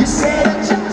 You said that you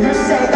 you say